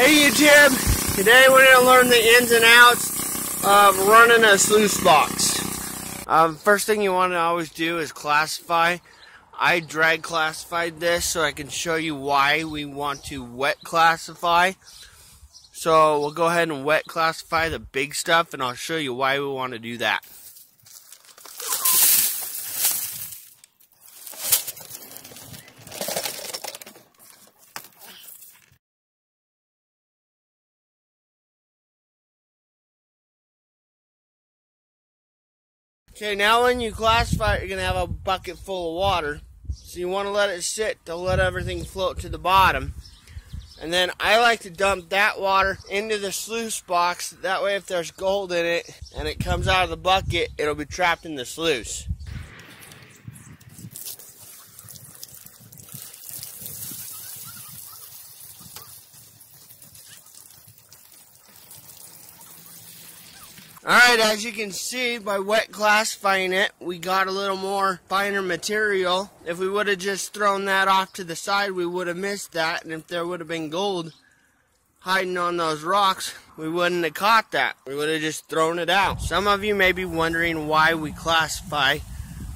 Hey YouTube! Today we're going to learn the ins and outs of running a sluice box. Um, first thing you want to always do is classify. I drag classified this so I can show you why we want to wet classify. So we'll go ahead and wet classify the big stuff and I'll show you why we want to do that. Okay, now when you classify it, you're going to have a bucket full of water. So you want to let it sit to let everything float to the bottom. And then I like to dump that water into the sluice box. That way if there's gold in it and it comes out of the bucket, it'll be trapped in the sluice. Alright, as you can see by wet classifying it, we got a little more finer material. If we would have just thrown that off to the side, we would have missed that. And if there would have been gold hiding on those rocks, we wouldn't have caught that. We would have just thrown it out. Some of you may be wondering why we classify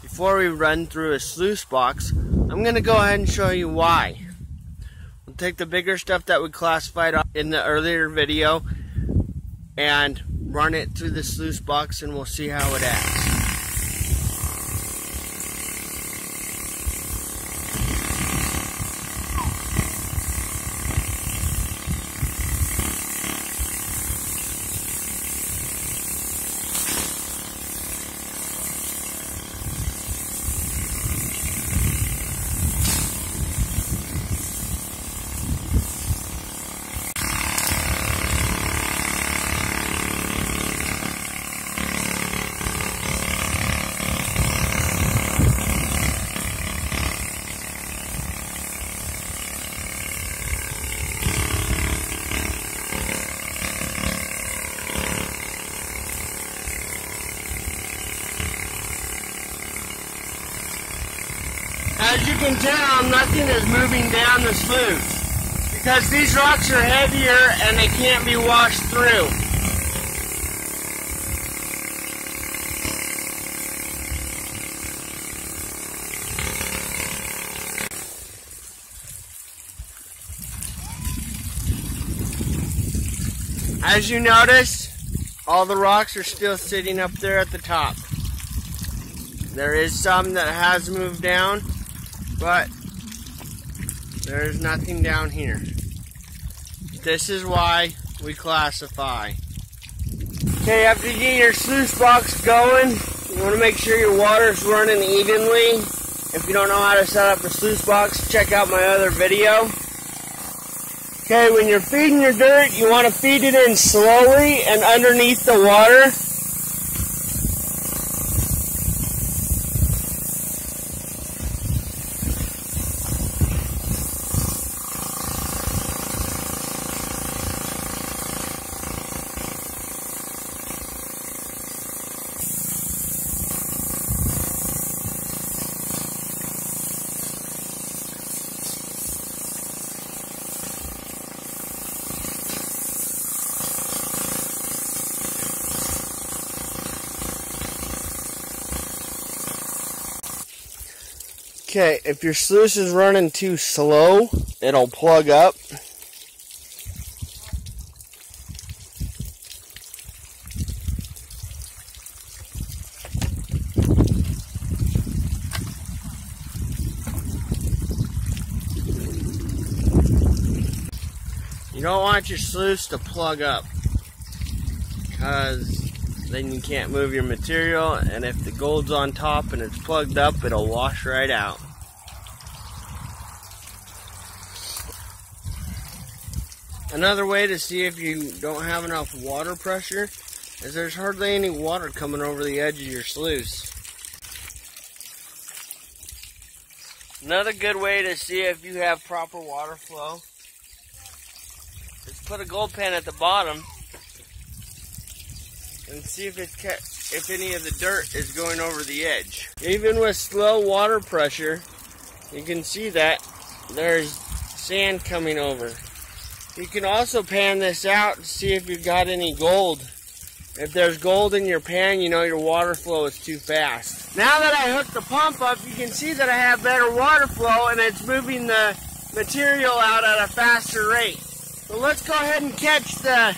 before we run through a sluice box. I'm going to go ahead and show you why. We'll take the bigger stuff that we classified in the earlier video and run it through the sluice box and we'll see how it acts. As you can nothing is moving down the sluice because these rocks are heavier and they can't be washed through. As you notice, all the rocks are still sitting up there at the top. There is some that has moved down, but there's nothing down here. This is why we classify. Okay, after you get your sluice box going, you want to make sure your water is running evenly. If you don't know how to set up a sluice box, check out my other video. Okay, when you're feeding your dirt, you want to feed it in slowly and underneath the water Okay, if your sluice is running too slow, it'll plug up. You don't want your sluice to plug up because then you can't move your material and if the gold's on top and it's plugged up it'll wash right out. Another way to see if you don't have enough water pressure is there's hardly any water coming over the edge of your sluice. Another good way to see if you have proper water flow is put a gold pan at the bottom and see if it if any of the dirt is going over the edge. Even with slow water pressure, you can see that there's sand coming over. You can also pan this out to see if you've got any gold. If there's gold in your pan, you know your water flow is too fast. Now that I hooked the pump up, you can see that I have better water flow and it's moving the material out at a faster rate. So let's go ahead and catch the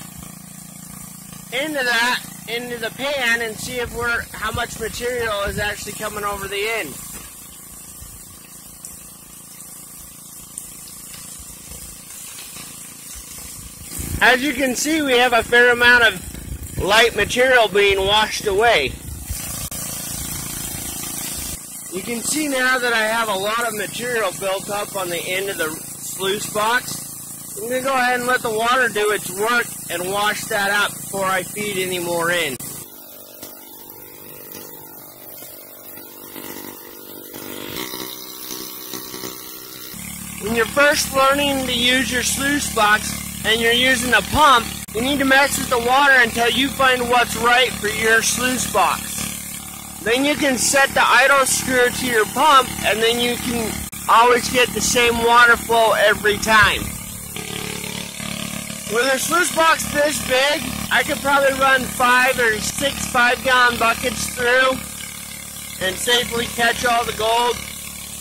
end of that into the pan and see if we're how much material is actually coming over the end. As you can see, we have a fair amount of light material being washed away. You can see now that I have a lot of material built up on the end of the sluice box. I'm going to go ahead and let the water do its work and wash that out before I feed any more in. When you're first learning to use your sluice box, and you're using a pump, you need to mess with the water until you find what's right for your sluice box. Then you can set the idle screw to your pump and then you can always get the same water flow every time. With a sluice box this big, I could probably run five or six five gallon buckets through and safely catch all the gold.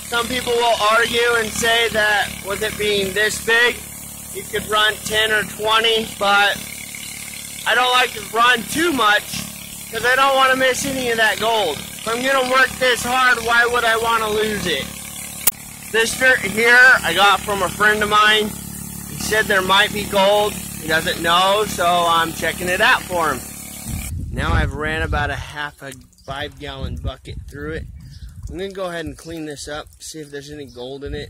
Some people will argue and say that with it being this big, you could run 10 or 20, but I don't like to run too much because I don't want to miss any of that gold. If I'm going to work this hard, why would I want to lose it? This dirt here I got from a friend of mine. Said there might be gold. He doesn't know, so I'm checking it out for him. Now I've ran about a half a five gallon bucket through it. I'm to go ahead and clean this up, see if there's any gold in it.